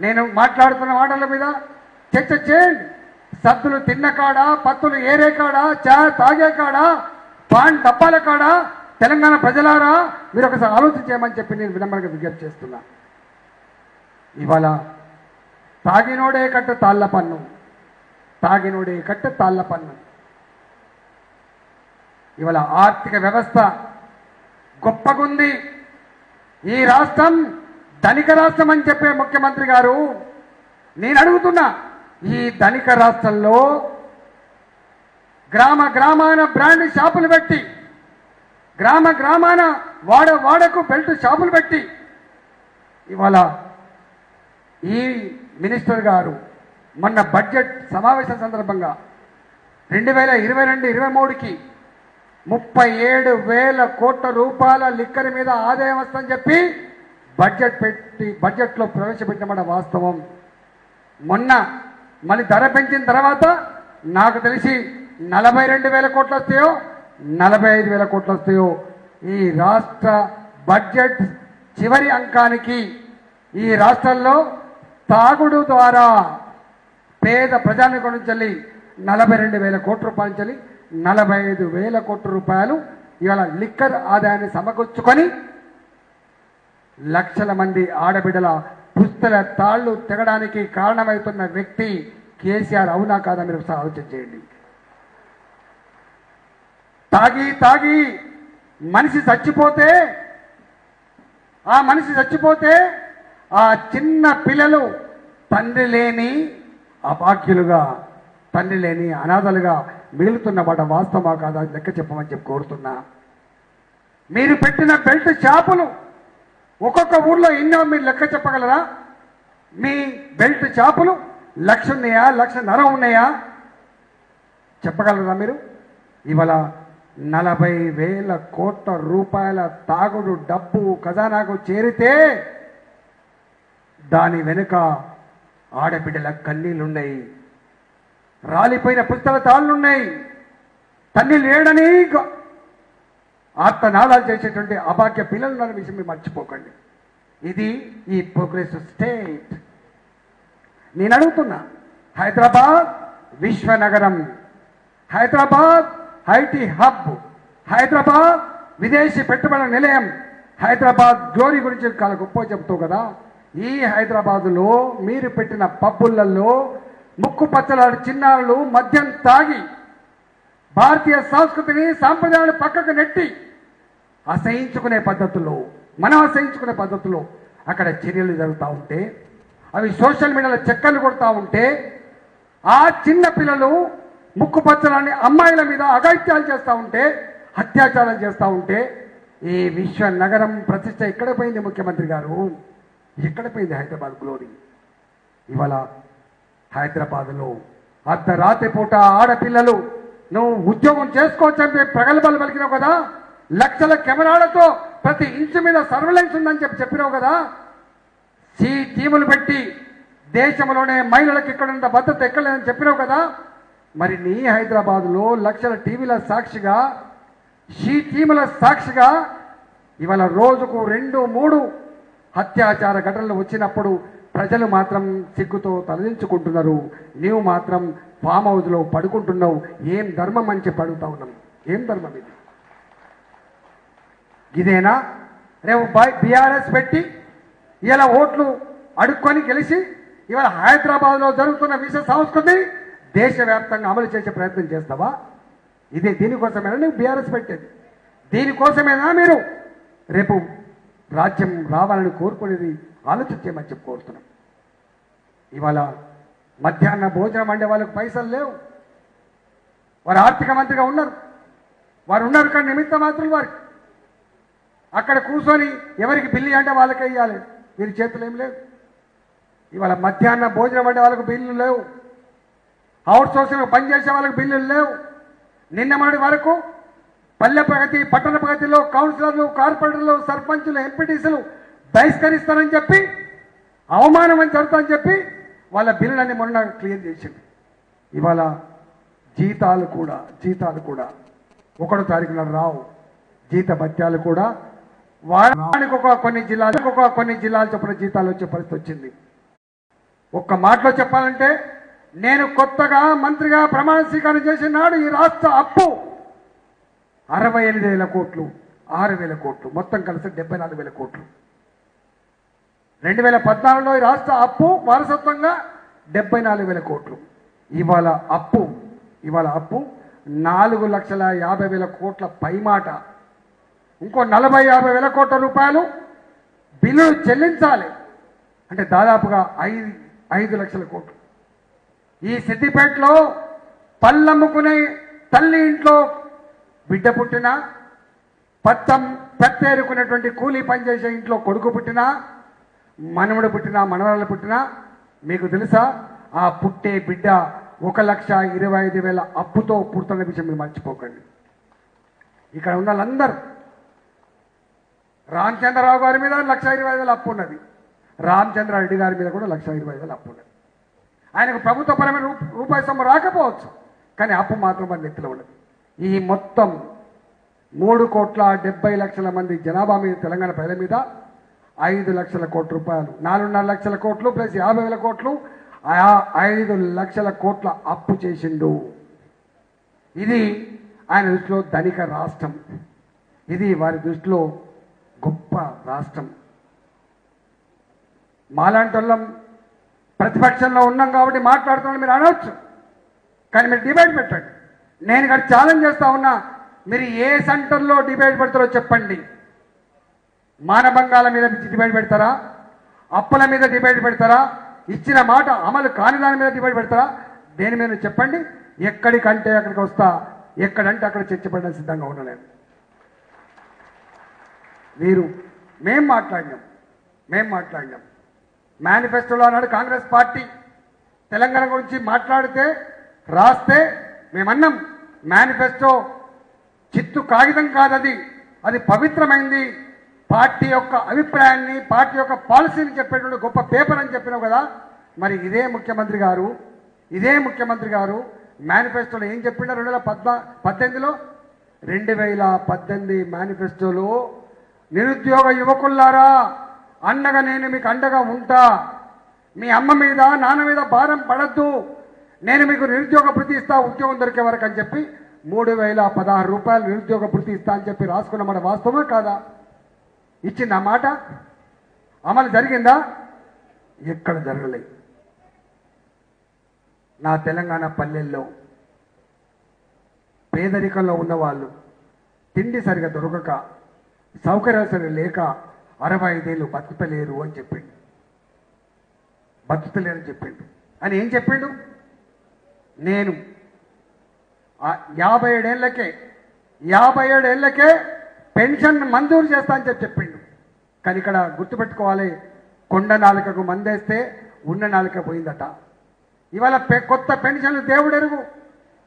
నేను మాట్లాడుతున్న మాటల మీద చర్చ చేయండి. సద్దులు తిన్న కాడ పత్తులు ఏరే కాడా చా తాగే కాడా పాన్ డబ్బాల కాడా తెలంగాణ ప్రజలారా మీరు ఒకసారి ఆలోచన చేయమని చెప్పి నేను వినమ్రంగా విజ్ఞప్తి చేస్తున్నా. ఇవాళ తాగినోడే కట్టు తాళ్ళ పన్ను. తాగినోడే కట్టు తాళ్ళ పన్ను. ఇవాళ ఆర్థిక వ్యవస్థ గొప్పగుంది. ఈ రాష్ట్రం ధనిక రాష్ట్రం అని చెప్పే ముఖ్యమంత్రి గారు నేను అడుగుతున్నా ఈ ధనిక రాష్ట్రంలో గ్రామ గ్రామాన బ్రాండ్ షాపులు పెట్టి గ్రామ గ్రామాన వాడ వాడకు బెల్ట్ షాపులు పెట్టి ఇవాళ ఈ మినిస్టర్ గారు మొన్న బడ్జెట్ సమావేశం సందర్భంగా రెండు వేల ఇరవై రెండు ఇరవై మూడుకి ముప్పై ఏడు వేల కోట్ల రూపాయల లిక్కర్ మీద ఆదాయం వస్తుందని చెప్పి బడ్జెట్ పెట్టి బడ్జెట్లో ప్రవేశపెట్టమన్న వాస్తవం. మొన్న మళ్ళీ ధర పెంచిన తర్వాత నాకు తెలిసి నలభై రెండు వేల కోట్లు వస్తాయో నలభై ఐదు వేల కోట్లు వస్తాయో ఈ రాష్ట్ర బడ్జెట్ చివరి అంకానికి ఈ రాష్ట్రంలో తాగుడు ద్వారా పేద ప్రజానికం నుంచి నలభై రెండు వేల కోట్ల రూపాయల నుంచి నలభై ఐదు వేల కోట్ల రూపాయలు ఇవాళ లిక్కర్ ఆదాయాన్ని సమకూర్చుకొని లక్షల మంది ఆడబిడ్డల పుస్తల తాళ్ళు తెగడానికి కారణమవుతున్న వ్యక్తి కేసీఆర్ అవునా కాదా మీరు ఒకసారి ఆలోచన చేయండి. తాగి తాగి మనిషి చచ్చిపోతే ఆ మనిషి చచ్చిపోతే ఆ చిన్న పిల్లలు తండ్రి లేని అభాగ్యులుగా తండ్రి లేని అనాథలుగా మిగులుతున్న మాట వాస్తవమా కాదా? లెక్క చెప్పమని చెప్పి కోరుతున్నా. మీరు పెట్టిన బెల్ట్ షాపులు ఒక్కొక్క ఊర్లో ఎన్నో మీరు లెక్క చెప్పగలరా? మీ బెల్ట్ చేపలు లక్ష ఉన్నాయా? లక్ష నర ఉన్నాయా? చెప్పగలరా మీరు? ఇవాళ నలభై వేల కోట్ల రూపాయల తాగుడు డబ్బు ఖజానాకు చేరితే దాని వెనుక ఆడబిడ్డల కన్నీళ్ళున్నాయి. రాలిపోయిన పుస్తల తాళ్ళున్నాయి. తన్ని లేడని ఆత్మనాదాలు చేసేటువంటి అభాగ్య పిల్లలు ఉన్న విషయం మీరు మర్చిపోకండి. ఇది ఈ ప్రోగ్రెస్ స్టేట్. నేను అడుగుతున్నా హైదరాబాద్ విశ్వనగరం హైదరాబాద్ ఐటీ హబ్ హైదరాబాద్ విదేశీ పెట్టుబడుల నిలయం హైదరాబాద్ గ్లోరీ గురించి చాలా గొప్ప చెప్తావు కదా. ఈ హైదరాబాదులో మీరు పెట్టిన పబ్బులలో ముక్కు పచ్చలాడు చిన్నారులు మద్యం తాగి భారతీయ సంస్కృతిని సాంప్రదాయాలు పక్కకు నెట్టి అసహించుకునే పద్ధతుల్లో మనం అసహించుకునే పద్ధతుల్లో అక్కడ చర్యలు జరుగుతూ ఉంటే అవి సోషల్ మీడియాలో చెక్కలు కొడతా ఉంటే ఆ చిన్న పిల్లలు ముక్కు పచ్చలాన్ని అమ్మాయిల మీద అగత్యాలు చేస్తూ ఉంటే అత్యాచారాలు చేస్తూ ఉంటే ఈ విశ్వ నగరం ప్రతిష్ట ఎక్కడ పోయింది ముఖ్యమంత్రి గారు? ఎక్కడ పోయింది హైదరాబాద్ గ్లోరీ ఇవాళ హైదరాబాద్లో అర్ధరాత్రి పూట ఆడపిల్లలు నువ్వు ఉద్యోగం చేసుకోవచ్చని చెప్పి ప్రగల్భాలు పలికినావు కదా? లక్షల కెమెరాలతో ప్రతి ఇంచు మీద సర్వేలెన్స్ ఉందని చెప్పి చెప్పినావు కదా? సి టీములు పెట్టి దేశంలోనే మహిళలకు ఇక్కడంత భద్రత ఎక్కలేదని చెప్పినావు కదా? మరి నీ హైదరాబాద్లో లక్షల టీవీల సాక్షిగా షీ టీముల సాక్షిగా ఇవాళ రోజుకు రెండు మూడు అత్యాచార ఘటనలు వచ్చినప్పుడు ప్రజలు మాత్రం సిగ్గుతో తలదించుకుంటున్నారు. నీవు మాత్రం ఫామ్ హౌస్లో పడుకుంటున్నావు ఏం ధర్మం అని చెప్పి అడుగుతా ఉన్నాం ఏం ధర్మం ఇది? ఇదేనా? రేపు బీఆర్ఎస్ పెట్టి ఇలా ఓట్లు అడుక్కొని గెలిచి ఇవాళ హైదరాబాద్లో జరుగుతున్న విష సంస్కృతి దేశవ్యాప్తంగా అమలు చేసే ప్రయత్నం చేస్తావా? ఇదే దీనికోసమేనా నువ్వు బీఆర్ఎస్ పెట్టేది? దీనికోసమేనా మీరు? రేపు రాజ్యం రావాలని కోరుకునేది ఆలోచించేమని చెప్పి కోరుతున్నాం. ఇవాళ మధ్యాహ్న భోజనం వండే వాళ్ళకి పైసలు లేవు. వారు ఆర్థిక మంత్రిగా ఉన్నారు. వారు ఉన్నారు కానీ నిమిత్త మాత్రం వారికి. అక్కడ కూర్చొని ఎవరికి బిల్లు అంటే వాళ్ళకే ఇవ్వాలి వీరి చేతులు ఏం లేవు ఇవాళ మధ్యాహ్న భోజనం వండే వాళ్ళకు బిల్లులు లేవు. అవుట్ సోర్సింగ్ పనిచేసే వాళ్ళకి బిల్లులు లేవు. నిన్న మొన్నటి వరకు పల్లె ప్రగతి పట్టణ ప్రగతిలో కౌన్సిలర్లు కార్పొరేటర్లు సర్పంచులు ఎంపీటీసీలు బహిష్కరిస్తారని చెప్పి అవమానం అని జరుగుతుందని చెప్పి వాళ్ళ బిల్లులన్నీ మొన్న క్లియర్ చేసింది. ఇవాళ జీతాలు కూడా జీతాలు కూడా. ఒకటో తారీఖున రావు. జీత భత్యాలు కూడా వారానికి ఒక కొన్ని జిల్లాలకు ఒక కొన్ని జిల్లాలు చొప్పున జీతాలు వచ్చే పరిస్థితి వచ్చింది. ఒక్క మాటలో చెప్పాలంటే నేను కొత్తగా మంత్రిగా ప్రమాణ స్వీకారం చేసిన నాడు ఈ రాష్ట్ర అప్పు అరవై ఎనిమిది వేల కోట్లు ఆరు వేల కోట్లు మొత్తం కలిసి డెబ్బై నాలుగు వేల కోట్లు. రెండు వేల పద్నాలుగులో ఈ రాష్ట్ర అప్పు వారసత్వంగా డెబ్బై నాలుగు వేల కోట్లు. ఇవాళ అప్పు ఇవాళ అప్పు నాలుగు లక్షల యాభై వేల కోట్ల పైమాట. ఇంకో నలభై యాభై వేల కోట్ల రూపాయలు బిల్లులు చెల్లించాలి. అంటే దాదాపుగా ఐదు ఐదు లక్షల కోట్లు. ఈ సిద్దిపేటలో పళ్ళమ్ముకునే తల్లి ఇంట్లో బిడ్డ పుట్టినా పచ్చం పెత్తేరుకునేటువంటి కూలీ పనిచేసే ఇంట్లో కొడుకు పుట్టినా మనవడు పుట్టినా మనవరాలు పుట్టినా మీకు తెలుసా? ఆ పుట్టే బిడ్డ ఒక లక్ష ఇరవై ఐదు వేల అప్పుతో పుడుతున్న విషయం మీరు మర్చిపోకండి. ఇక్కడ ఉన్న వాళ్ళందరూ రామచంద్రరావు గారి మీద లక్ష ఇరవై ఐదు వేల అప్పు ఉన్నది. రామచంద్రారెడ్డి గారి మీద కూడా లక్ష ఇరవై ఐదు వేల అప్పు ఉన్నది. ఆయనకు ప్రభుత్వపరమైన రూ రూపాయి సొమ్ము రాకపోవచ్చు కానీ అప్పు మాత్రం మన నెత్తిలో ఉన్నది ఈ మొత్తం మూడు కోట్ల డెబ్బై లక్షల మంది జనాభా మీద తెలంగాణ ప్రజల మీద ఐదు లక్షల కోట్ల రూపాయలు. నాలుగున్నర లక్షల కోట్లు ప్లస్ యాభై వేల కోట్లు. ఆ ఐదు లక్షల కోట్ల అప్పు చేసిండు. ఇది ఆయన దృష్టిలో ధనిక రాష్ట్రం. ఇది వారి దృష్టిలో గొప్ప రాష్ట్రం. మాలాంటి వాళ్ళం ప్రతిపక్షంలో ఉన్నాం కాబట్టి మాట్లాడుతున్నాను మీరు అనవచ్చు కానీ మీరు డిబేట్ పెట్టండి. నేను ఇక్కడ ఛాలెంజ్ చేస్తా ఉన్నా మీరు ఏ సెంటర్లో డిబేట్ పెడతారో చెప్పండి. మానభంగాల మీద డిబేట్ పెడతారా? అప్పుల మీద డిబేట్ పెడతారా? ఇచ్చిన మాట అమలు కాని దాని మీద డిబేట్ పెడతారా? దేని మీద చెప్పండి. ఎక్కడికంటే అక్కడికి వస్తా. ఎక్కడంటే అక్కడ చర్చపడడానికి సిద్ధంగా ఉండలేదు మీరు వీరు మేం మాట్లాడినాం. మేం మాట్లాడినాం. మేనిఫెస్టోలో అన్నాడు కాంగ్రెస్ పార్టీ. తెలంగాణ గురించి మాట్లాడితే రాస్తే మేమన్నాం మేనిఫెస్టో చిత్తు కాగితం కాదది. అది పవిత్రమైంది. పార్టీ యొక్క అభిప్రాయాన్ని పార్టీ యొక్క పాలసీని చెప్పేటువంటి గొప్ప పేపర్ అని చెప్పినావు కదా. మరి ఇదే ముఖ్యమంత్రి గారు ఇదే ముఖ్యమంత్రి గారు మేనిఫెస్టోలో ఏం చెప్పిండ రెండు వేల పద్నా పద్దెనిమిదిలో? రెండు వేల పద్దెనిమిది మేనిఫెస్టోలో నిరుద్యోగ యువకుల్లారా అండగా నేను మీకు అండగా ఉంటా. మీ అమ్మ మీద నాన్న మీద భారం పడద్దు. నేను మీకు నిరుద్యోగ భృతి ఇస్తా ఉద్యోగం దొరికే వరకు అని చెప్పి మూడు వేల పదహారు రూపాయలు నిరుద్యోగ భృతి ఇస్తా అని చెప్పి రాసుకున్న మన వాస్తవమే కాదా? ఇచ్చింది ఆ మాట? అమలు జరిగిందా? ఎక్కడ జరగలేదు నా తెలంగాణ పల్లెల్లో పేదరికంలో ఉన్నవాళ్ళు తిండి సరిగా దొరకక సౌకర్యాలు సరిగా లేక అరవై ఐదేళ్ళు బతుకుతలేరు అని చెప్పిండు. బతుకుతలేరని చెప్పిండు. అని ఏం చెప్పిండు? నేను యాభై ఏడేళ్ళకే యాభై ఏడేళ్ళకే పెన్షన్ మంజూరు చేస్తా అని చెప్పి చెప్పిండు. కానీ ఇక్కడ గుర్తుపెట్టుకోవాలి కొండ నాలుకకు మందేస్తే ఉన్న నాలుక పోయిందట. ఇవాళ పె- కొత్త పెన్షన్లు దేవుడెరుగు.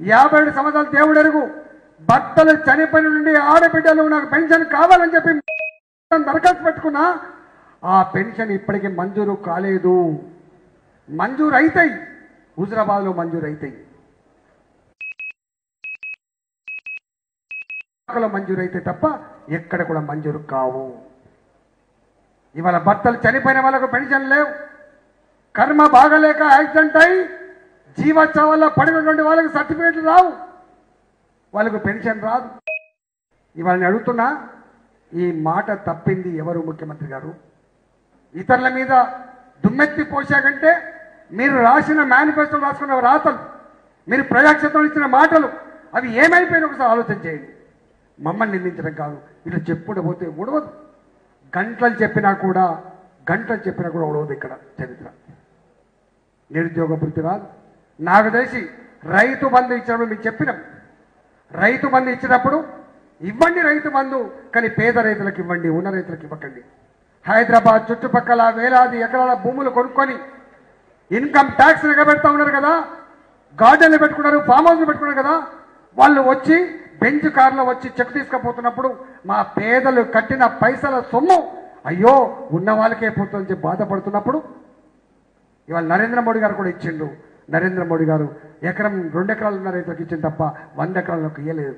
యాభై ఏడు సంవత్సరాలు దేవుడెరుగు. భర్తలు చనిపోయిన నుండి ఆడబిడ్డలు నాకు పెన్షన్ కావాలని చెప్పి దరఖాస్తు పెట్టుకున్నా ఆ పెన్షన్ ఇప్పటికీ మంజూరు కాలేదు. మంజూరు అవుతాయి హుజరాబాద్లో మంజూరు అవుతాయి లో మంజూరైతే తప్ప ఎక్కడ కూడా మంజూరు కావు. ఇవాళ భర్తలు చనిపోయిన వాళ్ళకు పెన్షన్ లేవు. కర్మ బాగలేక యాక్సిడెంట్ అయి జీవోత్సవాల్లో పడినటువంటి వాళ్ళకి సర్టిఫికేట్లు రావు. వాళ్ళకు పెన్షన్ రాదు. ఇవాళ నేను అడుగుతున్నా ఈ మాట తప్పింది ఎవరు ముఖ్యమంత్రి గారు? ఇతరుల మీద దుమ్మెత్తి పోసాకంటే మీరు రాసిన మేనిఫెస్టో రాసుకున్న రాతలు మీరు ప్రజాక్షేత్రంలో ఇచ్చిన మాటలు అవి ఏమైపోయినా ఒకసారి ఆలోచన చేయండి. మమ్మల్ని నిందించడం కాదు. ఇట్లా చెప్పుకుంటూ పోతే ఉడవదు గంటలు చెప్పినా కూడా గంటలు చెప్పినా కూడా ఉడవదు ఇక్కడ చరిత్ర. నిరుద్యోగ భృతి రాదు నాకు తెలిసి రైతు బంధు ఇచ్చినప్పుడు మీకు చెప్పినాం. రైతు బంధు ఇచ్చినప్పుడు ఇవ్వండి రైతు బంధు కానీ పేద రైతులకు ఇవ్వండి ఉన్న రైతులకు ఇవ్వకండి. హైదరాబాద్ చుట్టుపక్కల వేలాది ఎకరాల భూములు కొనుక్కొని ఇన్కమ్ ట్యాక్స్ ఎగబెడతా ఉన్నారు కదా. గార్డెన్లు పెట్టుకున్నారు ఫామ్ హౌస్లు పెట్టుకున్నారు కదా. వాళ్ళు వచ్చి బెంచ్ కార్లో వచ్చి చెక్ తీసుకుపోతున్నప్పుడు మా పేదలు కట్టిన పైసల సొమ్ము అయ్యో ఉన్న వాళ్ళకే పోతుందని చెప్పి బాధపడుతున్నప్పుడు ఇవాళ నరేంద్ర మోడీ గారు కూడా ఇచ్చిండు. నరేంద్ర మోడీ గారు ఎకరం రెండు ఎకరాలు ఉన్న రైతులకు ఇచ్చింది తప్ప వంద ఎకరాలకు ఇయ్యలేదు.